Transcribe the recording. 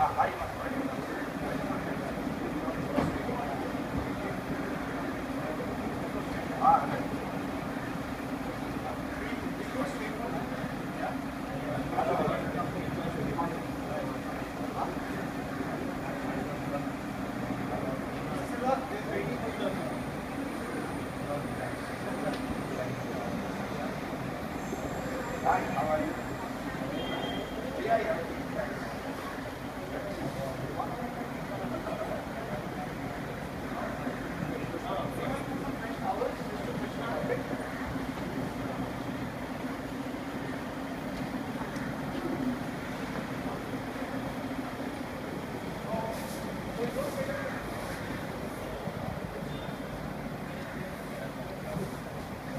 Hi, how are you?